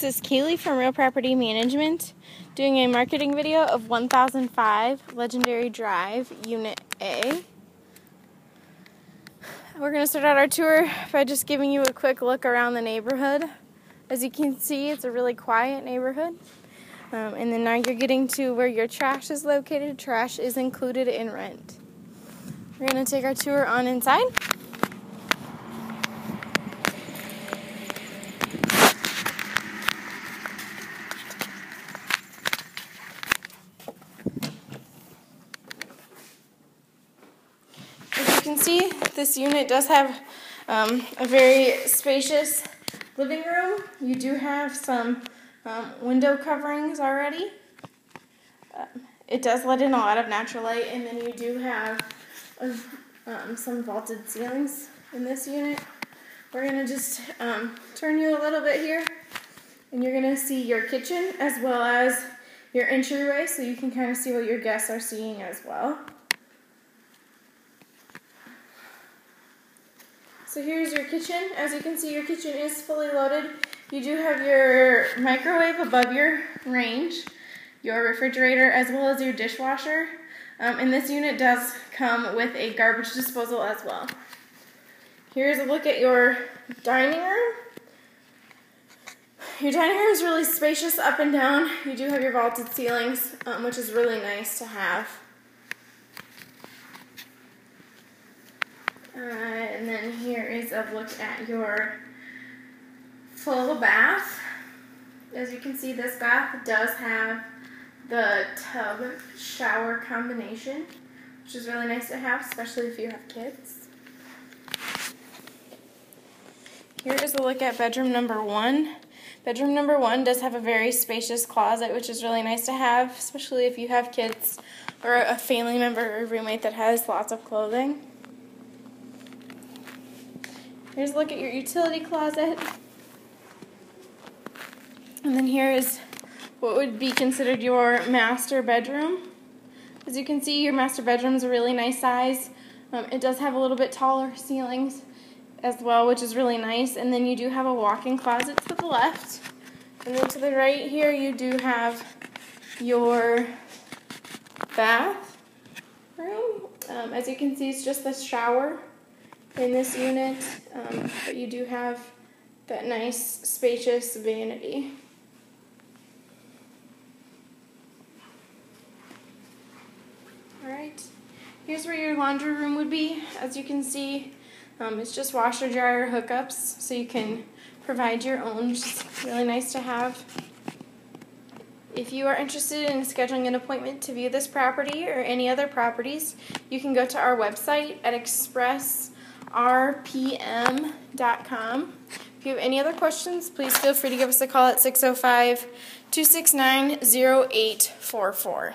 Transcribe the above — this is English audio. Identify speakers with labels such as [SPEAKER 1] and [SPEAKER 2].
[SPEAKER 1] This is Kaylee from Real Property Management doing a marketing video of 1005 Legendary Drive, Unit A. We're going to start out our tour by just giving you a quick look around the neighborhood. As you can see, it's a really quiet neighborhood. Um, and then now you're getting to where your trash is located. Trash is included in rent. We're going to take our tour on inside. Can see, this unit does have um, a very spacious living room. You do have some um, window coverings already. Uh, it does let in a lot of natural light, and then you do have uh, um, some vaulted ceilings in this unit. We're going to just um, turn you a little bit here, and you're going to see your kitchen as well as your entryway so you can kind of see what your guests are seeing as well. So here's your kitchen. As you can see, your kitchen is fully loaded. You do have your microwave above your range, your refrigerator, as well as your dishwasher. Um, and this unit does come with a garbage disposal as well. Here's a look at your dining room. Your dining room is really spacious up and down. You do have your vaulted ceilings, um, which is really nice to have. Uh, and then here is a look at your full bath. As you can see, this bath does have the tub shower combination, which is really nice to have, especially if you have kids. Here is a look at bedroom number one. Bedroom number one does have a very spacious closet, which is really nice to have, especially if you have kids or a family member or roommate that has lots of clothing. Here's a look at your utility closet. And then here is what would be considered your master bedroom. As you can see, your master bedroom is a really nice size. Um, it does have a little bit taller ceilings as well, which is really nice. And then you do have a walk-in closet to the left. And then to the right here, you do have your bath room. Um, as you can see, it's just the shower in this unit, um, but you do have that nice spacious vanity. Alright, here's where your laundry room would be. As you can see, um, it's just washer dryer hookups, so you can provide your own, is really nice to have. If you are interested in scheduling an appointment to view this property or any other properties, you can go to our website at express rpm.com. If you have any other questions, please feel free to give us a call at 605 269 0844.